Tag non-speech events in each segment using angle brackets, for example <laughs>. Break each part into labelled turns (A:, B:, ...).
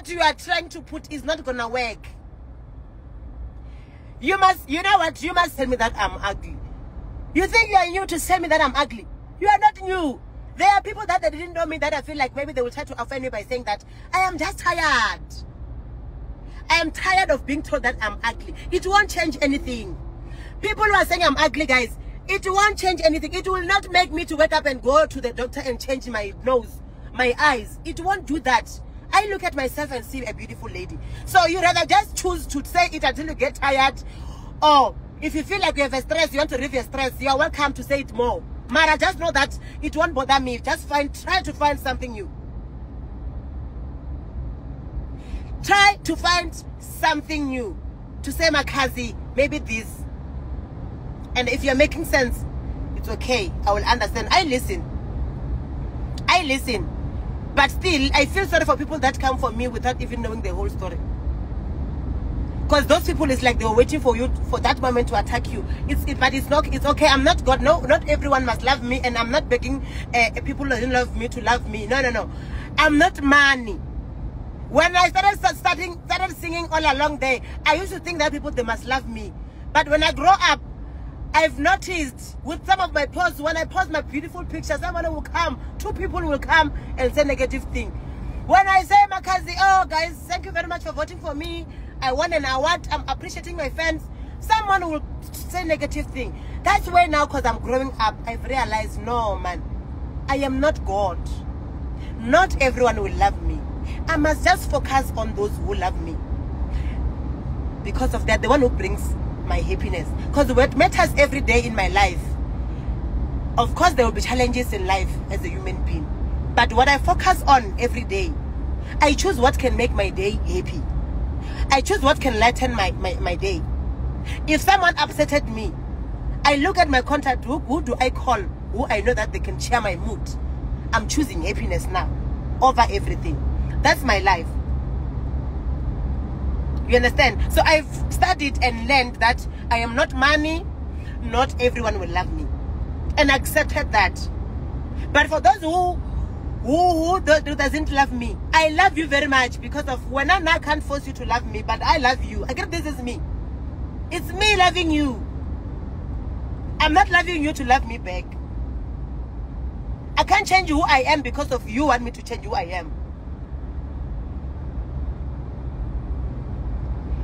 A: what you are trying to put is not gonna work. You must, you know what? You must tell me that I'm ugly. You think you are new to tell me that I'm ugly? You are not new. There are people that they didn't know me that I feel like maybe they will try to offend me by saying that I am just tired. I am tired of being told that I'm ugly. It won't change anything. People who are saying I'm ugly, guys, it won't change anything. It will not make me to wake up and go to the doctor and change my nose, my eyes. It won't do that. I look at myself and see a beautiful lady. So you rather just choose to say it until you get tired. Or if you feel like you have a stress, you want to relieve your stress, you are welcome to say it more. Mara, just know that it won't bother me. Just find, try to find something new. Try to find something new. To say Makhadzi, maybe this. And if you're making sense, it's okay. I will understand. I listen. I listen. But still, I feel sorry for people that come for me without even knowing the whole story. Because those people, it's like they were waiting for you, for that moment to attack you. It's, it, but it's not, it's okay. I'm not God. No, not everyone must love me. And I'm not begging uh, people who love me to love me. No, no, no. I'm not money. When I started starting, started singing all along there, I used to think that people, they must love me. But when I grow up, I've noticed with some of my posts, when I post my beautiful pictures, someone will come, two people will come and say negative thing. When I say, Makhadzi, oh guys, thank you very much for voting for me. I won an award. I'm appreciating my fans. Someone will say negative thing. That's why now, because I'm growing up, I've realized, no, man, I am not God. Not everyone will love me. I must just focus on those who love me. Because of that, the one who brings my happiness. Because what matters every day in my life, of course, there will be challenges in life as a human being. But what I focus on every day, I choose what can make my day happy. I choose what can lighten my, my, my day. If someone upsetted me, I look at my contact book. Who do I call? Who I know that they can cheer my mood. I'm choosing happiness now over everything. That's my life. You understand? So I've studied and learned that I am not money. Not everyone will love me. And accepted that. But for those who who, who doesn't love me, I love you very much because of when I now can't force you to love me, but I love you. I get this is me. It's me loving you. I'm not loving you to love me back. I can't change who I am because of you want me to change who I am.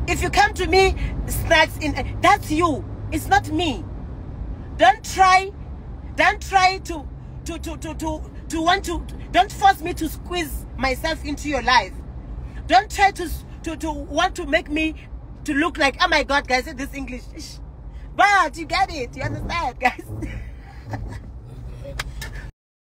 A: If you come to me, snacks in that's you. It's not me. Don't try, don't try to to to to to to want to don't force me to squeeze myself into your life. Don't try to to to want to make me to look like oh my god guys this English. But you get it, you understand guys. <laughs>